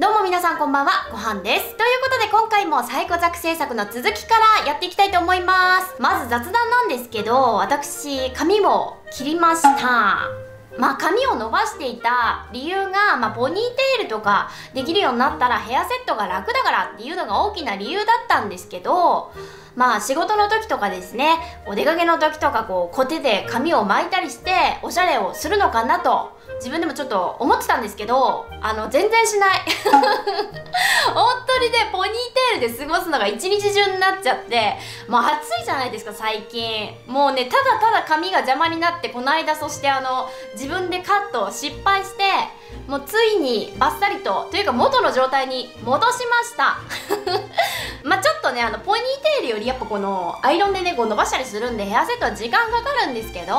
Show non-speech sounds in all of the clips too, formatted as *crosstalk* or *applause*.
どうも皆さんこんばんは、ごはんです。ということで今回もサイコザク制作の続きからやっていきたいと思います。まず雑談なんですけど、私、髪を切りました。まあ髪を伸ばしていた理由が、まあ、ポニーテールとかできるようになったらヘアセットが楽だからっていうのが大きな理由だったんですけどまあ仕事の時とかですねお出かけの時とかこうコテで髪を巻いたりしておしゃれをするのかなと自分でもちょっと思ってたんですけどあの全然しない。本当にねポニーテールで過ごすのが一日中になっちゃってもう暑いじゃないですか最近。もうねただただ髪が邪魔になってこの間そしてあの自分でカットを失敗してもうついにバッサリとというか元の状態に戻しました。*laughs* まあちょっとねあのポニーテールよりやっぱこのアイロンでねこう伸ばしたりするんでヘアセットは時間かかるんですけど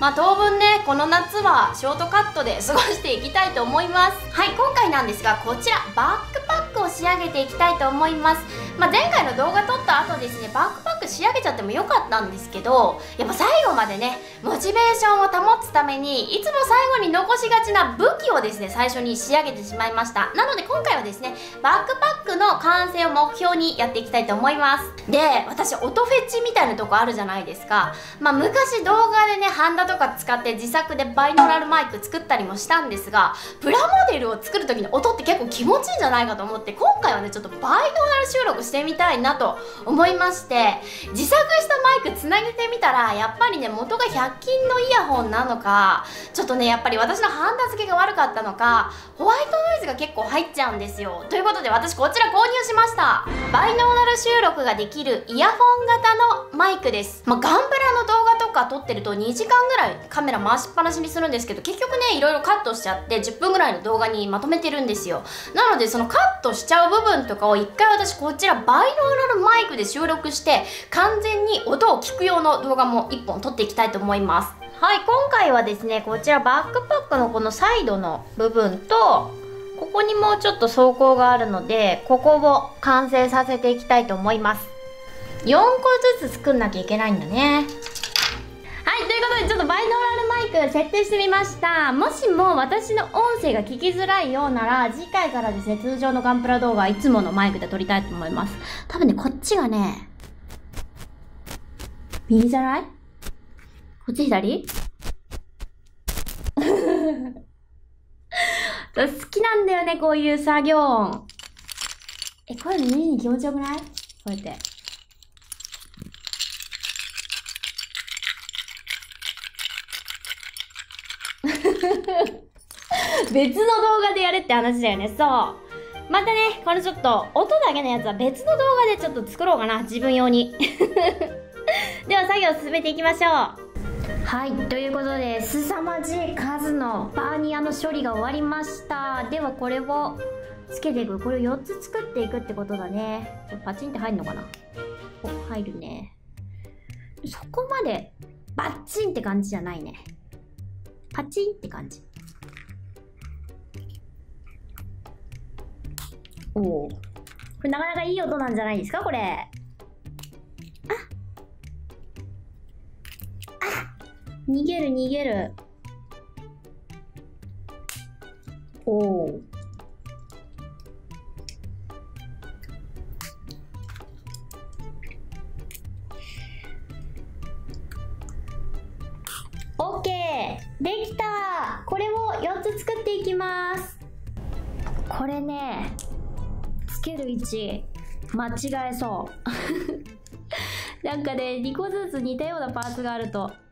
まあ当分ねこの夏はショートカットで過ごしていきたいと思います。はい今回なんですがこちらバックパックを仕上げていきたいと思います。まあ、前回の動画撮った後ですねバックパ仕上げちゃってもよかったんですけどやっぱ最後までねモチベーションを保つためにいつも最後に残しがちな武器をですね最初に仕上げてしまいました。なので今回はですねバックパックの完成を目標にやっていきたいと思います。で私音フェチみたいなとこあるじゃないですか。まあ昔動画でねハンダとか使って自作でバイノラルマイク作ったりもしたんですがプラモデルを作る時の音って結構気持ちいいんじゃないかと思って今回はねちょっとバイノラル収録してみたいなと思いまして自作したマイクつなげてみたらやっぱりね元が100均のイヤホンなのかちょっとねやっぱり私のハンダ付けが悪かったのかホワイトノイズが結構入っちゃうんですよ。ということで私こちら購入しました。バイノーナル収録ができるイヤホン型のマイクです、まあ、ガンプラの動画とか撮ってると2時間ぐらいカメラ回しっぱなしにするんですけど結局ねいろいろカットしちゃって10分ぐらいの動画にまとめてるんですよ。なのでそのカットしちゃう部分とかを一回私こちらバイノーナルマイクで収録して完全に音を聞く用の動画も1本撮っていきたいと思います。はい今回はですねこちらバックパックのこのサイドの部分とここにもうちょっと走行があるのでここを完成させていきたいと思います。4個ずつ作んなきゃいけないんだね。はいということでちょっとバイノーラルマイク設定してみました。もしも私の音声が聞きづらいようなら次回からですね通常のガンプラ動画はいつものマイクで撮りたいと思います。多分ねこっちがね右じゃない？こっち左？*laughs* 好きなんだよね、こういう作業音。え、こういうの耳に気持ちよくない？こうやって。*laughs* 別の動画でやれって話だよね。そう。またね、このちょっと、音だけのやつは別の動画でちょっと作ろうかな。自分用に。*laughs* *laughs* では作業を進めていきましょう。はいということで凄まじい数のバーニアの処理が終わりました。ではこれをつけていく。これを4つ作っていくってことだね。これパチンって入るのかな？お入るね。そこまでバッチンって感じじゃないね。パチンって感じ。おおこれなかなかいい音なんじゃないですか？これ。逃げる逃げる。おお。オッケーできた。これを4つ作っていきます。これねつける位置間違えそう。*laughs* なんかね2個ずつ似たようなパーツがあると。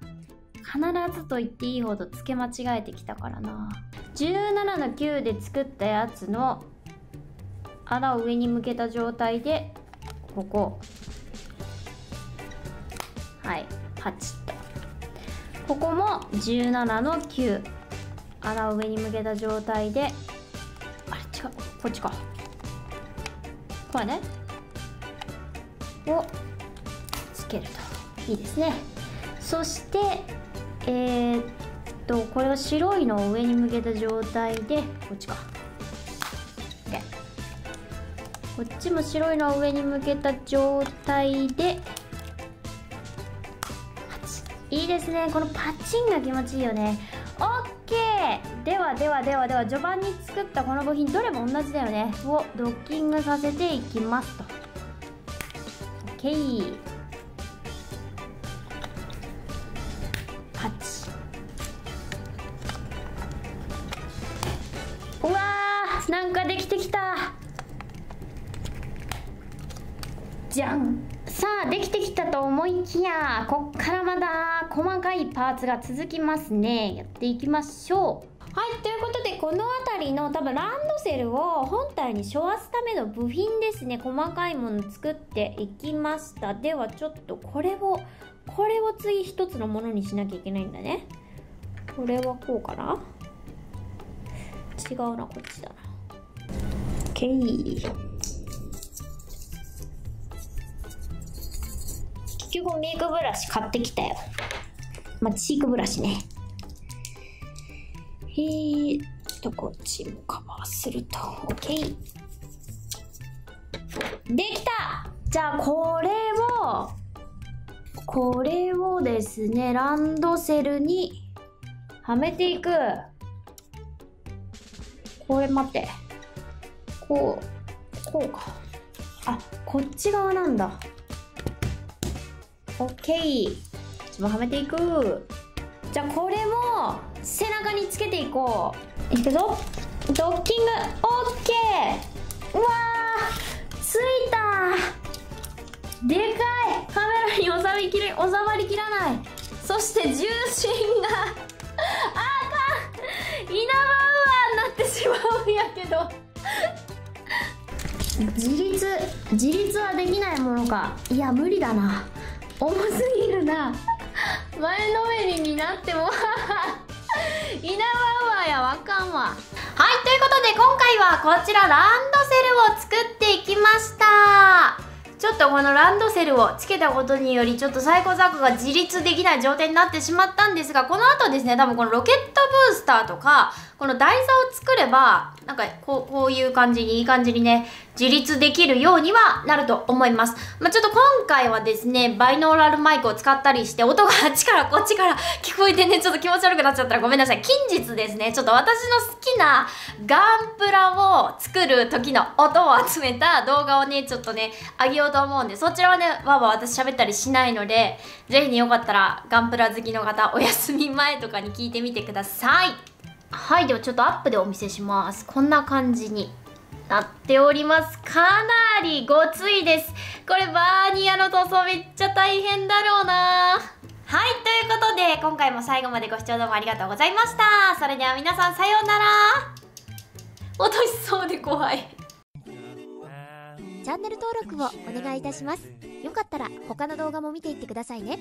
必ずと言っていいほどつけ間違えてきたからな。17の9で作ったやつの穴を上に向けた状態でここ。はいパチッと。ここも17の9穴を上に向けた状態で。あれ違う。こっちか。これね。をつけると。いいですね。そしてえー、っとこれは白いのを上に向けた状態でこっちか。でこっちも白いのを上に向けた状態でいいですね。このパチンが気持ちいいよね。オッケー！ではではではでは序盤に作ったこの部品どれも同じだよね。をドッキングさせていきますと。OK じゃん。さあできてきたと思いきやこっからまだ細かいパーツが続きますね。やっていきましょう。はいということでこの辺りの多分ランドセルを本体に背負わすための部品ですね。細かいもの作っていきました。ではちょっとこれをこれを次一つのものにしなきゃいけないんだね。これはこうかな。違うなこっちだな。OK 結局メイクブラシ買ってきたよ。まあチークブラシね。えーとこっちもカバーすると。OK できた！じゃあこれをこれをですねランドセルにはめていく。これ待って。こうこうか。あこっち側なんだ。オッケーちょっとはめていく。じゃあこれも背中につけていこう。いくぞ。ドッキング。オッケーうわーついた。でかい。カメラに収まりきれ収まりきらない。そして重心が。あかん。稲葉ウアーになってしまうんやけど。自立。自立はできないものか。いや無理だな重すぎるな。前のめりになっても。稲葉はやわかんわ。はいということで今回はこちらランドセルを作っていきました。ちょっとこのランドセルをつけたことによりちょっとサイコザクが自立できない状態になってしまったんですがこの後ですね多分このロケットブースターとかこの台座を作ればなんかこうこういう感じにいい感じにね自立できるようにはなると思います。まあ、ちょっと今回はですね、バイノーラルマイクを使ったりして、音があっちからこっちから聞こえてね、ちょっと気持ち悪くなっちゃったらごめんなさい。近日ですね、ちょっと私の好きなガンプラを作る時の音を集めた動画をね、ちょっとね、あげようと思うんで、そちらはね、わわ私喋ったりしないので、ぜひね、よかったらガンプラ好きの方、お休み前とかに聞いてみてください。はい、ではちょっとアップでお見せします。こんな感じに。なっております。かなりごついです。これバーニアの塗装めっちゃ大変だろうな。はいということで今回も最後までご視聴どうもありがとうございました。それでは皆さんさようなら。落としそうで怖い。チャンネル登録をお願いいたします。よかったら他の動画も見ていってくださいね